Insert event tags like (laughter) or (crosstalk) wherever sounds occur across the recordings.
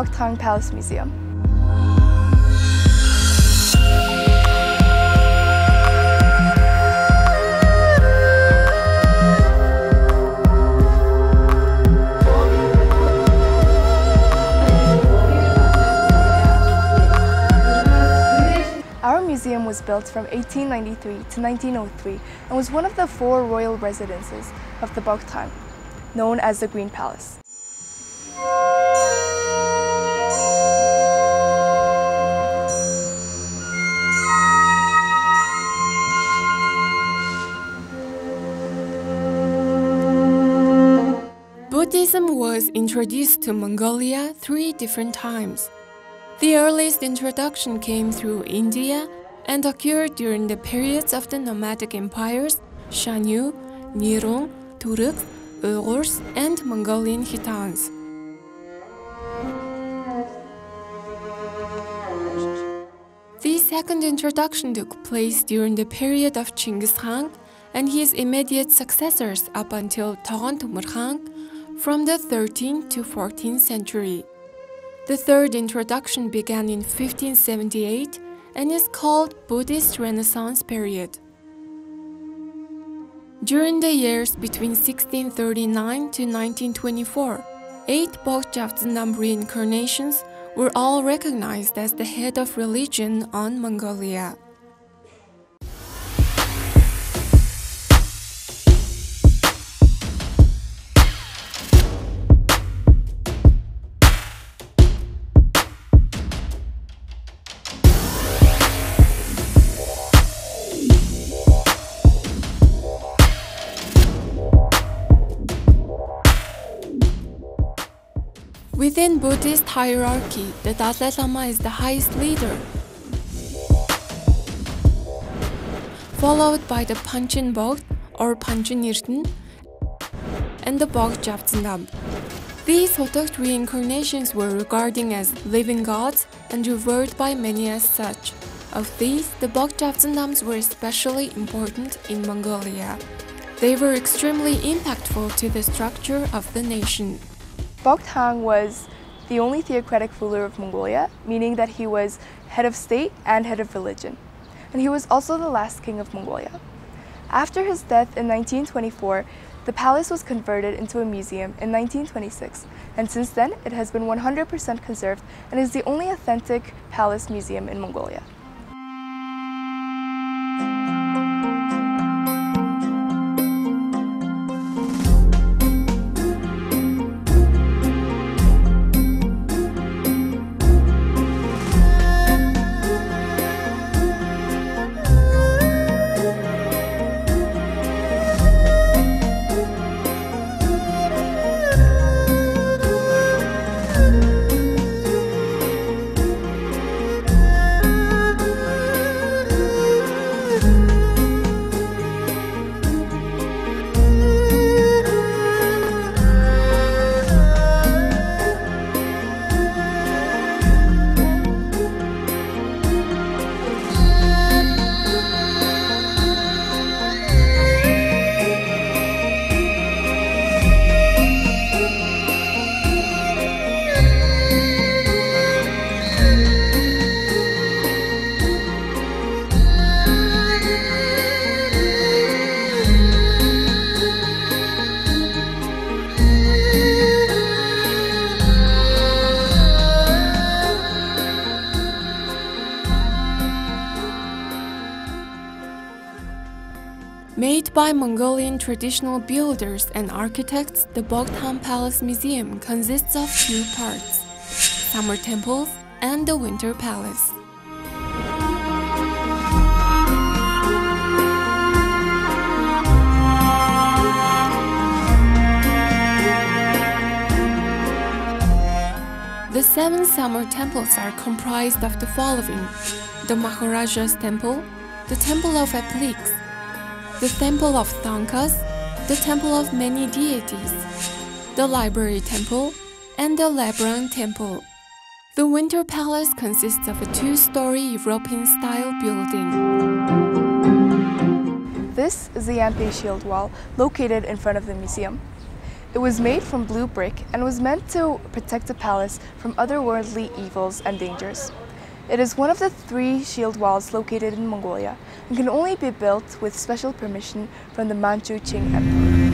Bogd Khaan Palace Museum. Our museum was built from 1893 to 1903 and was one of the four royal residences of the Bogd Khaan, known as the Green Palace. Buddhism was introduced to Mongolia three different times. The earliest introduction came through India and occurred during the periods of the nomadic empires Shanyu, Nirong, Turuk, Uyghurs, and Mongolian Khitans. The second introduction took place during the period of Chinggis Khan and his immediate successors up until Toghon Temür Khan from the 13th to 14th century. The third introduction began in 1578 and is called Buddhist Renaissance period. During the years between 1639 to 1924, eight Bogd reincarnations were all recognized as the head of religion on Mongolia. Buddhist hierarchy, the Dalai Lama is the highest leader, followed by the Panchen Bogd or Panchen Nirten and the Bogd Javtsendam. These Hotokt reincarnations were regarded as living gods and revered by many as such. Of these, the Bogd Javtsendams were especially important in Mongolia. They were extremely impactful to the structure of the nation. Bogd Khaan was the only theocratic ruler of Mongolia, meaning that he was head of state and head of religion. And he was also the last king of Mongolia. After his death in 1924, the palace was converted into a museum in 1926, and since then it has been 100% conserved and is the only authentic palace museum in Mongolia. By Mongolian traditional builders and architects, the Bogd Khaan Palace Museum consists of two parts summer temples and the winter palace. The seven summer temples are comprised of the following the Maharaja's Temple, the Temple of Appliques, the Temple of Thangkas, the Temple of Many Deities, the Library Temple, and the Labrang Temple. The Winter Palace consists of a two-story European-style building. This is the Yampe Shield Wall located in front of the museum. It was made from blue brick and was meant to protect the palace from otherworldly evils and dangers. It is one of the three shield walls located in Mongolia and can only be built with special permission from the Manchu Qing Emperor.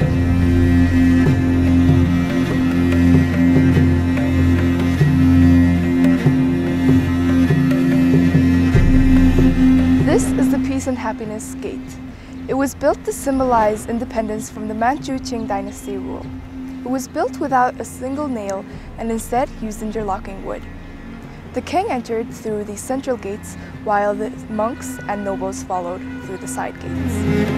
This is the Peace and Happiness Gate. It was built to symbolize independence from the Manchu Qing dynasty rule. It was built without a single nail and instead used interlocking wood. The king entered through the central gates while the monks and nobles followed through the side gates.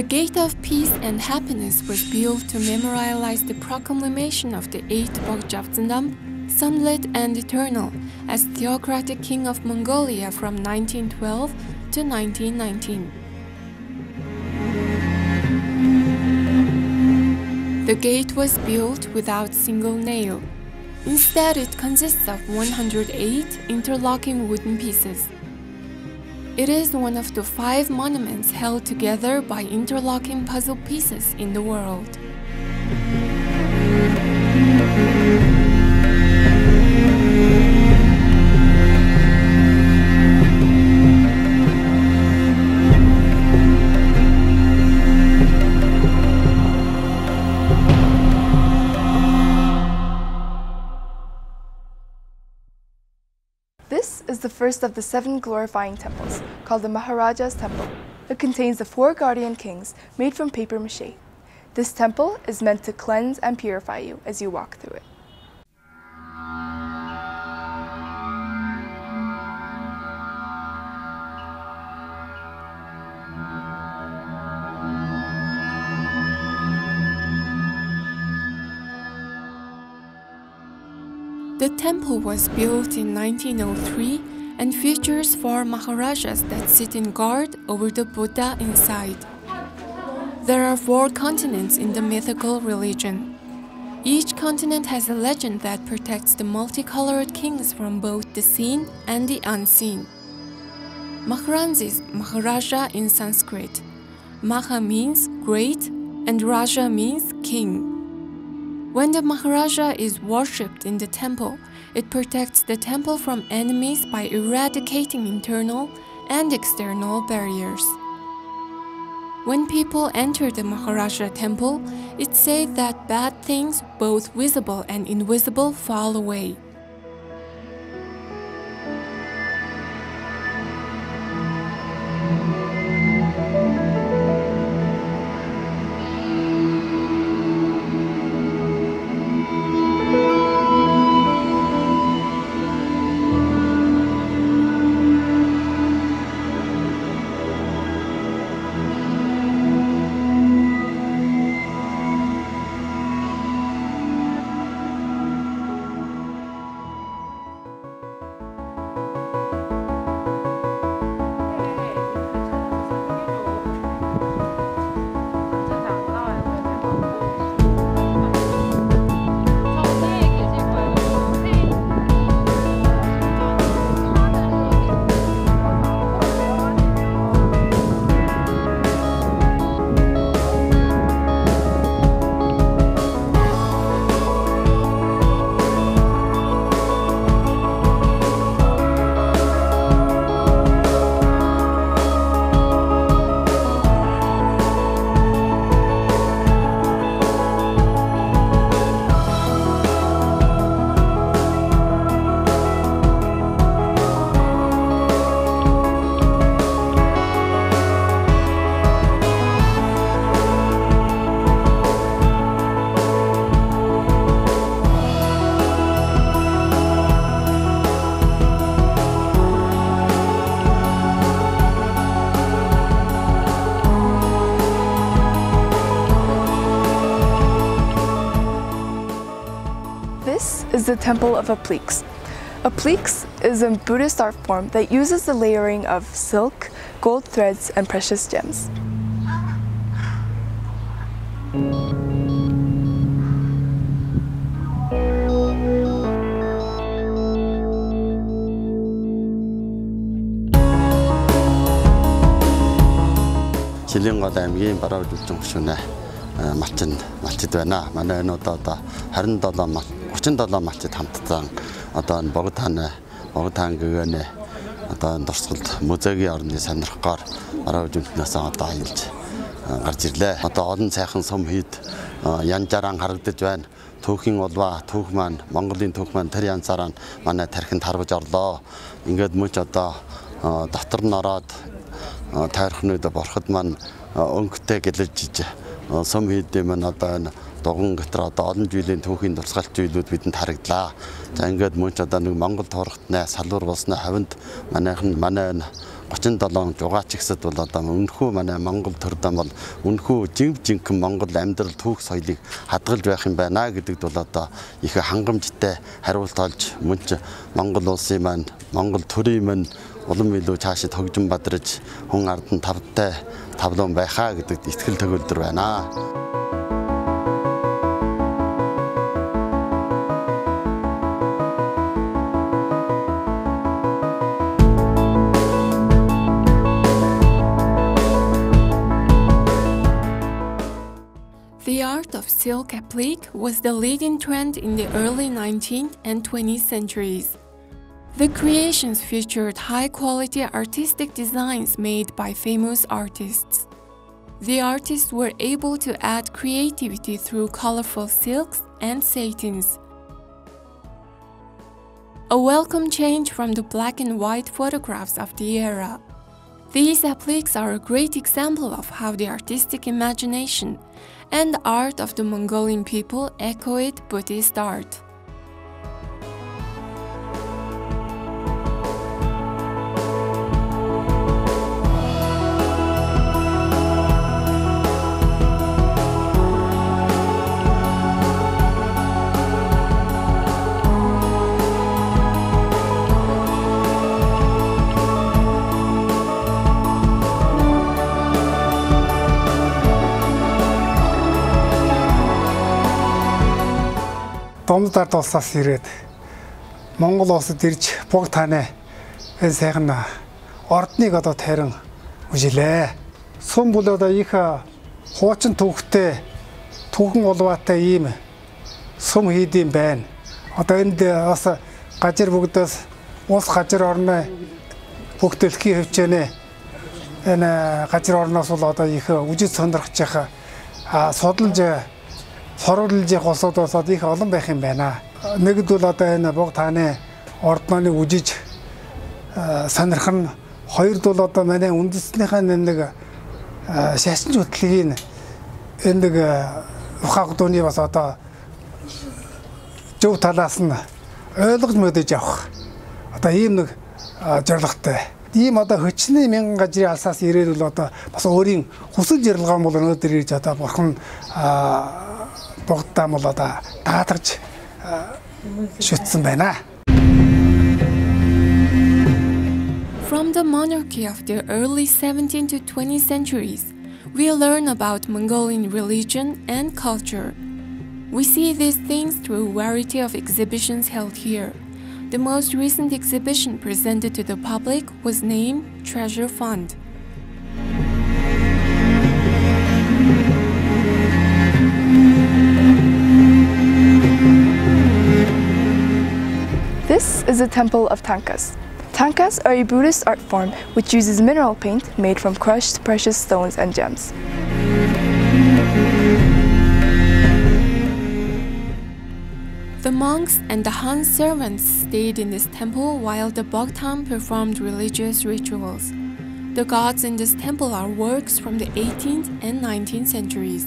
The Gate of Peace and Happiness was built to memorialize the proclamation of the eighth Bogdjavzendam, sunlit and eternal, as theocratic king of Mongolia from 1912 to 1919. The gate was built without single nail. Instead, it consists of 108 interlocking wooden pieces. It is one of the five monuments held together by interlocking puzzle pieces in the world. The first of the seven glorifying temples, called the Maharaja's Temple. It contains the four guardian kings made from paper mache. This temple is meant to cleanse and purify you as you walk through it. The temple was built in 1903 and features four Maharajas that sit in guard over the Buddha inside. There are four continents in the mythical religion. Each continent has a legend that protects the multicolored kings from both the seen and the unseen. Maharaj is Maharaja in Sanskrit. Maha means great and Raja means king. When the Maharaja is worshipped in the temple, it protects the temple from enemies by eradicating internal and external barriers. When people enter the Maharaja temple, it's said that bad things, both visible and invisible, fall away. the temple of Appliques. Appliques is a Buddhist art form that uses the layering of silk, gold threads, and precious gems. Хилингод аймгийн Бараа үлдсэн гүшүүнэ малчин малчд байна. Манай энэ удаа 27 37 малчид хамтдаа одоо энэ богд хааны богд хаан гэгэнэ одоо энэ дурсгалд музейгийн орны сонирхгоор бараа үлдэнээс одоо аялж гарч ирлээ. Одоо олон цайхан сум хийд янжаараа харагдаж байна. Түүхийн улва түүх маань Монголын түүх маань тэр янзаараа манай тархинд харваж орлоо. Ингээд мөч одоо дотор нь ороод тайрхнууд бороход маань өнгөтэй гэлэж сум хийдэм маань одоо энэ дуган гэтэр одоо олон жилийн түүхийн дурсгалт зүйлүүд бидэнд харагдлаа. За ингээд мөн ч одоо нэг Монгол туурхтнаа салвар болсны хавьд манайхан манай 37 жугаач гисэд бол одоо үнэхүү манай Монгол төрдөн бол үнэхүү жинг жинхэн Монгол амьдрал түүх соёлыг хадгалж байх юм байна гэдэгт бол одоо их хангамжтай хариулт олж мөн ч Монгол улсын маань Монгол төрийн маань улам илүү цаашид хөгжин бадраж хүн ард нь тавтай тавлан байхаа гэдэгт итгэл төгөлдөр байна. Silk applique was the leading trend in the early 19th and 20th centuries. The creations featured high quality artistic designs made by famous artists. The artists were able to add creativity through colorful silks and satins. A welcome change from the black and white photographs of the era. These appliques are a great example of how the artistic imagination and the art of the Mongolian people echoed Buddhist art. Домд ард улсаас ирээд Монгол улсад ирж буг танай энэ сайхан ордныг одоо тайран үжилээ. Сум бол одоо их хуучин түүхтэй түүхэн улваатай ийм сум хийдэм байна. Одоо энд бас гажир бүгдөөс ус гажир орны бүх дэлхийн хөвчөнэ энэ гажир орноос бол одоо их үжид сонирхож байгаа судалж явах улсуудаас их олон байх юм байна. Нэгд бол одоо энэ бог тааны ордманы үжиж сонирх нь хоёрд бол одоо манай үндэснийхээ нэг шашин хөтлөгийг энэ нэг ухаагдууны бас одоо зөв талаас нь ойлгож мэдэж авах одоо ийм нэг зорилготой. Ийм одоо хөчний мянган гажрын алсаас ирээд бол одоо бас өөрийн хүсэл зорилгоо бол өнөөдөр ирж одоо бурхан бугдаа бол одоо даатарч шүтсэн байна. From the monarchy of the early 17th to 20th centuries, we learn about Mongolian religion and culture. We see these things through a variety of exhibitions held here. The most recent exhibition presented to the public was named Treasure Fund. This is the Temple of Thangkas. Thangkas are a Buddhist art form which uses mineral paint made from crushed precious stones and gems. The monks and the Han servants stayed in this temple while the Bogd Khaan performed religious rituals. The gods in this temple are works from the 18th and 19th centuries.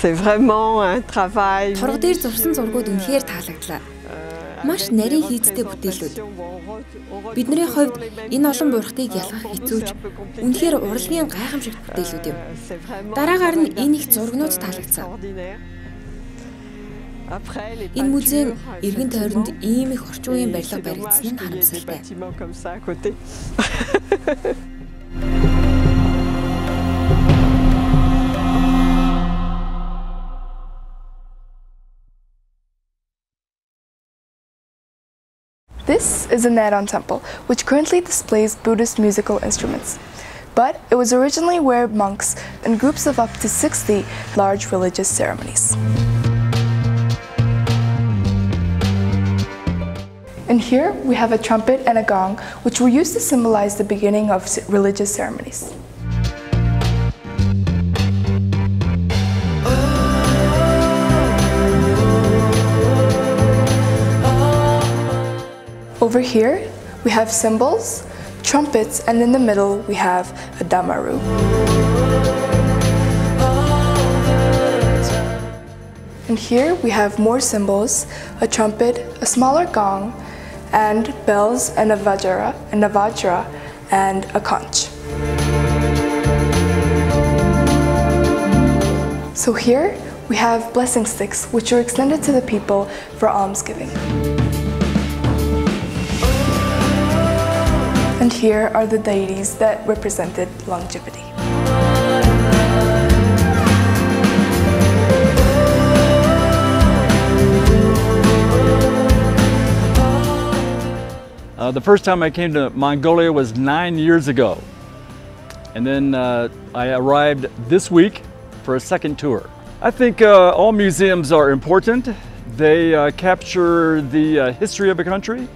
C'est vraiment un travail. Турга дээр зурсан зургууд үнэхээр таалагдлаа. маш нарийн хийцтэй бүтээлүүд. Бидний хувьд энэ олон бурхтыг ялгах хэцүүж үнэхээр урлагийн гайхамшигт бүтээлүүд юм. Дараагаар нь энэ их зургнууд таалагдсан. Энэ музейн эргэн тойронд ийм их орчин үеийн барилга баригдсан нь харамсалтай. (laughs) This is a Naron temple, which currently displays Buddhist musical instruments. But it was originally where monks, in groups of up to 60, large religious ceremonies. And here we have a trumpet and a gong, which were used to symbolize the beginning of religious ceremonies. Over here, we have cymbals, trumpets, and in the middle, we have a damaru. And here we have more cymbals, a trumpet, a smaller gong, and bells and a vajra, and a vajra, and a conch. So here we have blessing sticks, which are extended to the people for almsgiving. Here are the deities that represented longevity. Uh, the first time I came to Mongolia was nine years ago. And then uh, I arrived this week for a second tour. I think uh, all museums are important. They uh, capture the uh, history of a country.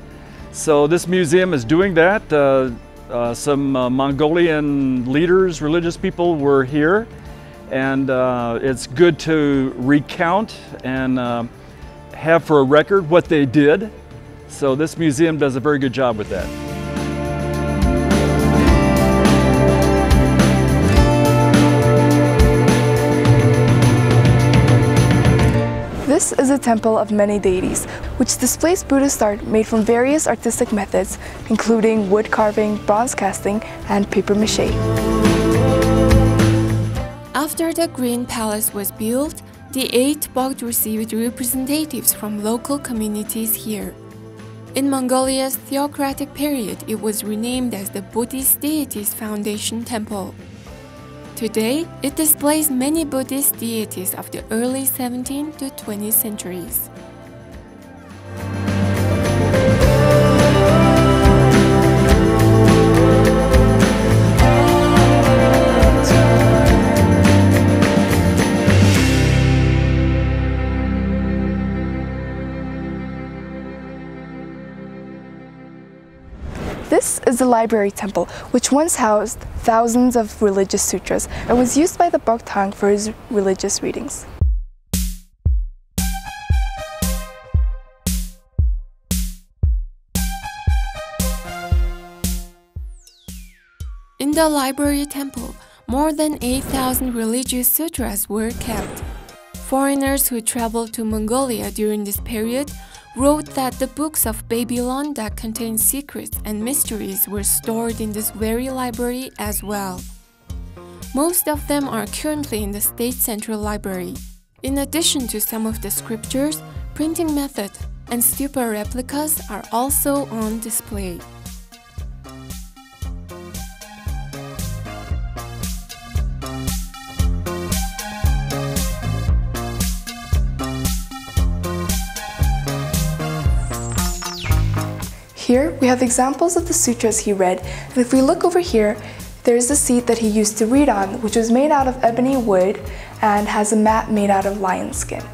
So this museum is doing that. Uh, uh some uh, Mongolian leaders, religious people were here. And uh, it's good to recount and have for a record what they did so this museum does a very good job with that. This is a temple of many deities, which displays Buddhist art made from various artistic methods, including wood carving, bronze casting, and paper mache. After the Green Palace was built, the eight Bogd received representatives from local communities here. In Mongolia's theocratic period, it was renamed as the Buddhist Deities Foundation Temple. Today, it displays many Buddhist deities of the early 17th to 20th centuries. The library temple, which once housed thousands of religious sutras and was used by the Bogd Khaan for his religious readings. In the library temple, more than 8,000 religious sutras were kept. Foreigners who traveled to Mongolia during this period wrote that the books of Babylon that contain secrets and mysteries were stored in this very library as well. Most of them are currently in the State Central Library. In addition to some of the scriptures, printing method and stupa replicas are also on display. Have examples of the sutras he read, and if we look over here, there is the seat that he used to read on, which was made out of ebony wood and has a mat made out of lion skin.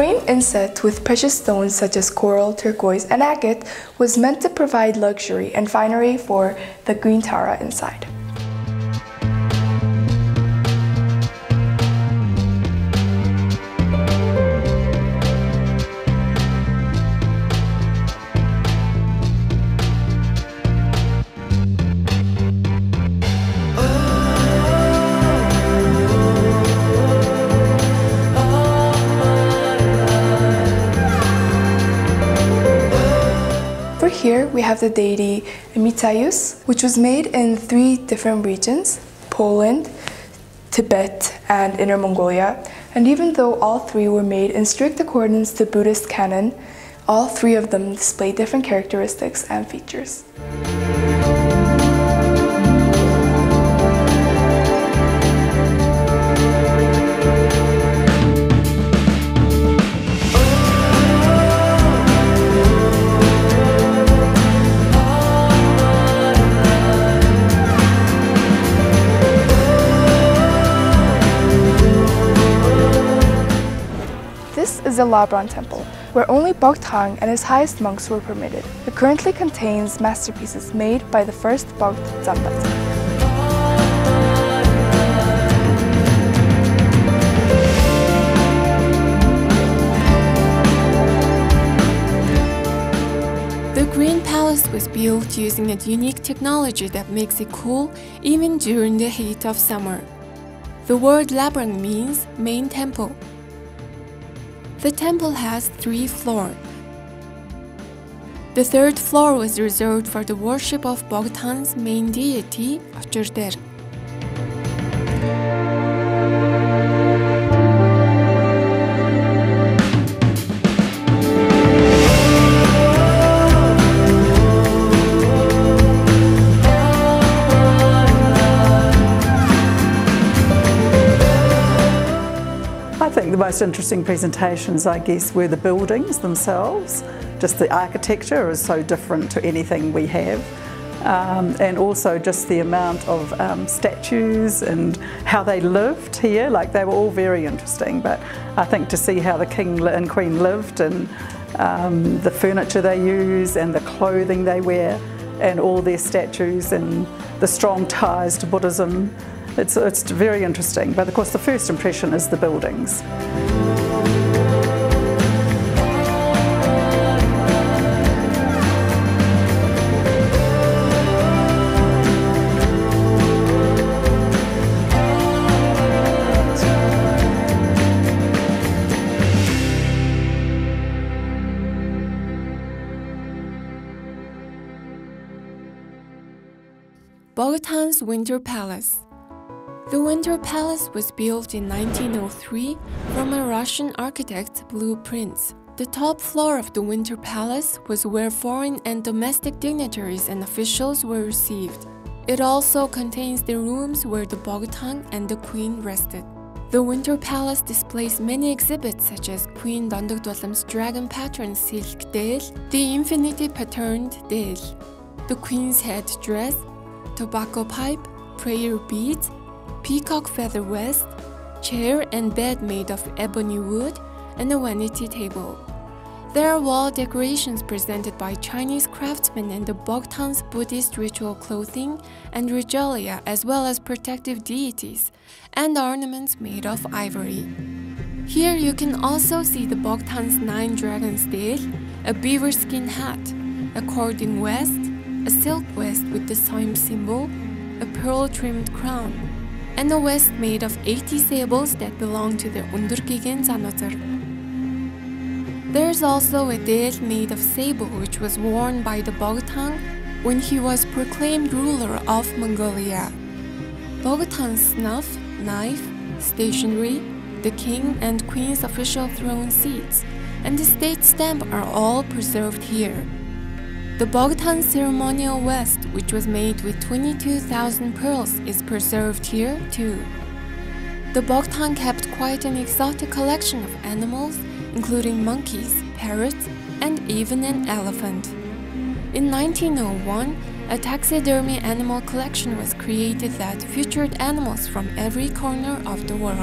Frame inset with precious stones such as coral, turquoise, and agate was meant to provide luxury and finery for the green Tara inside. Have the deity Mithaios, which was made in three different regions Poland, Tibet, and Inner Mongolia. And even though all three were made in strict accordance to Buddhist canon, all three of them display different characteristics and features. The Labrang Temple, where only Bogd Khaan and his highest monks were permitted. It currently contains masterpieces made by the first Bogt Zambat. The Green Palace was built using a unique technology that makes it cool even during the heat of summer. The word Labrang means main temple. The temple has three floors. The third floor was reserved for the worship of Bogd Khaan's main deity, Achurder. Most interesting presentations, I guess, were the buildings themselves. Just the architecture is so different to anything we have. Um, and also just the amount of um, statues and how they lived here, like they were all very interesting. But I think to see how the king and queen lived and um, the furniture they use and the clothing they wear and all their statues and the strong ties to Buddhism, it's, it's very interesting. But of course, the first impression is the buildings. Bogd Khaan's Winter Palace. The Winter Palace was built in 1903 from a Russian architect's blueprints. The top floor of the Winter Palace was where foreign and domestic dignitaries and officials were received. It also contains the rooms where the Bogd Khaan and the Queen rested. The Winter Palace displays many exhibits such as Queen Dondogdulam's dragon pattern silk dale, the infinity patterned dale, the Queen's head dress, tobacco pipe, prayer beads, peacock feather vest, chair and bed made of ebony wood, and a vanity table. There are wall decorations presented by Chinese craftsmen and the Bogd Khaan's Buddhist ritual clothing and regalia, as well as protective deities, and ornaments made of ivory. Here you can also see the Bogd Khaan's nine dragons tail, a beaver skin hat, a cording vest, a silk vest with the same symbol, a pearl trimmed crown, and a vest made of 80 sables that belong to the Undurgigen Zanotar. There's also a dais made of sable which was worn by the Bogd Khaan when he was proclaimed ruler of Mongolia. Bogd Khaan's snuff, knife, stationery, the king and queen's official throne seats, and the state stamp are all preserved here. The Bogd Khaan ceremonial vest, which was made with 22,000 pearls, is preserved here too. The Bogd Khaan kept quite an exotic collection of animals, including monkeys, parrots, and even an elephant. In 1901, a taxidermy animal collection was created that featured animals from every corner of the world.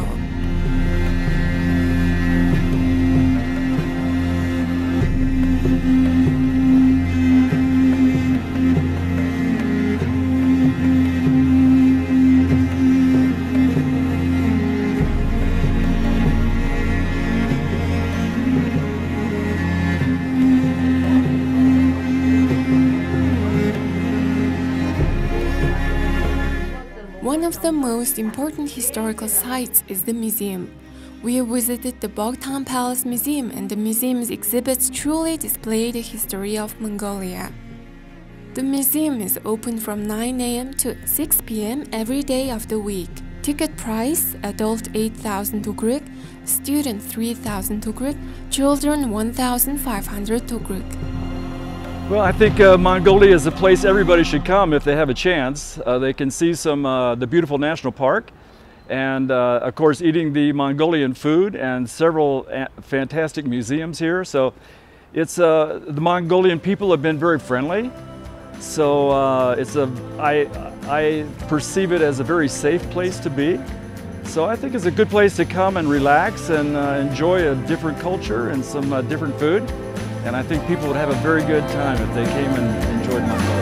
One of the most important historical sites is the museum, We visited the Bogd Khaan Palace Museum and the museum's exhibits truly display the history of Mongolia. The museum is open from 9 a.m. to 6 p.m. every day of the week. Ticket price adult 8,000 tugruk, student 3,000 tugruk, children 1,500 tugruk. Well, I think uh, Mongolia is a place everybody should come if they have a chance. Uh, they can see some uh, the beautiful national park, and uh, of course eating the Mongolian food and several a- fantastic museums here. So, it's uh, the Mongolian people have been very friendly. So uh, it's a I I perceive it as a very safe place to be. So I think it's a good place to come and relax and uh, enjoy a different culture and some uh, different food. And I think people would have a very good time if they came and enjoyed Mongolia.